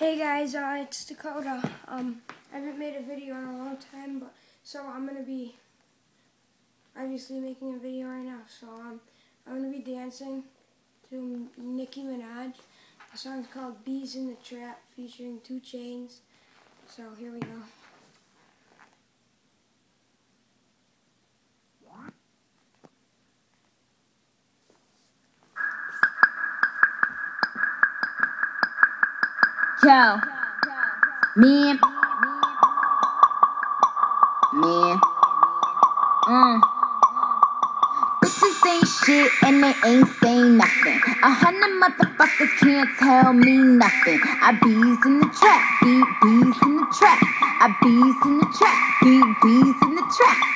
Hey guys, uh, it's Dakota. Um, I haven't made a video in a long time, but so I'm gonna be obviously making a video right now. So um, I'm gonna be dancing to Nicki Minaj. The song's called "Beez in the Trap," featuring 2 Chainz. So here we go. Yo, man, man, mm. Bitches ain't shit and they ain't saying nothing. A hundred motherfuckers can't tell me nothing. I bees in the trap, beat bees in the trap. I bees in the trap, beat bees in the trap.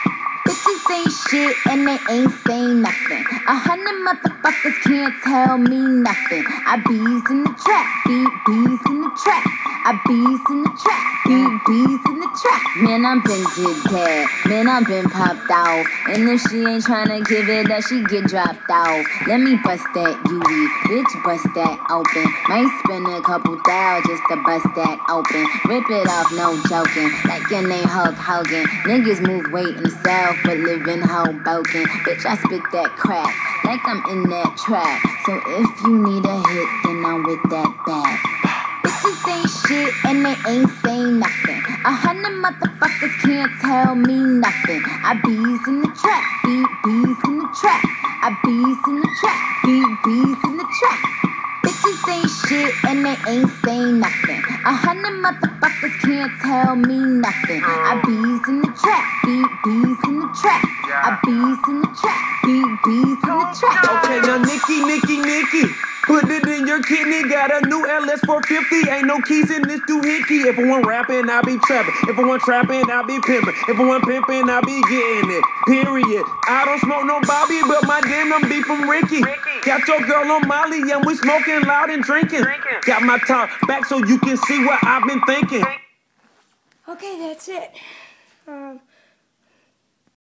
Ain't shit and they ain't saying nothing. A hundred motherfuckers can't tell me nothing. I bees in the trap, beat bees in the trap. I bees in the trap, beat bees in the trap. Man, I'm been did dead. Man, I'm been popped out. And if she ain't tryna give it up, she get dropped out. Let me bust that UE, bitch, bust that open. Might spend a couple thou just to bust that open. Rip it off, no joking. Like your name Hulk Hogan. Niggas move weight south, but live in Hoboken. Bitch, I spit that crack like I'm in that trap. So if you need a hit, then I'm with that bag. Shit and they ain't saying nothing. A hundred motherfuckers can't tell me nothing. I bees in the trap, beat bees in the trap. I bees in the trap, beat bees in the trap. Bitches ain't shit and they ain't saying nothing. A hundred motherfuckers can't tell me nothing. I bees in the trap, beat bees in the trap. I bees in the trap, beat bees in the trap. Okay, now Nicki, Nicki, Nicki. Put it in your kidney, got a new LS 450. Ain't no keys in this doohickey. If I want rapping, I be trapping. If I want trapping, I be pimping. If I want pimping, I be getting it. Period. I don't smoke no Bobby, but my denim be from Ricky. Got your girl on Molly, and we smoking loud and drinking. Got my top back so you can see what I've been thinking. Okay, that's it. Um,